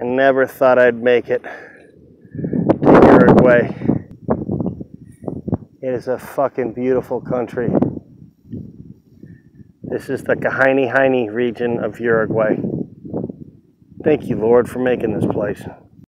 I never thought I'd make it to Uruguay. It is a fucking beautiful country. This is the Kaini Haini region of Uruguay. Thank you, Lord, for making this place.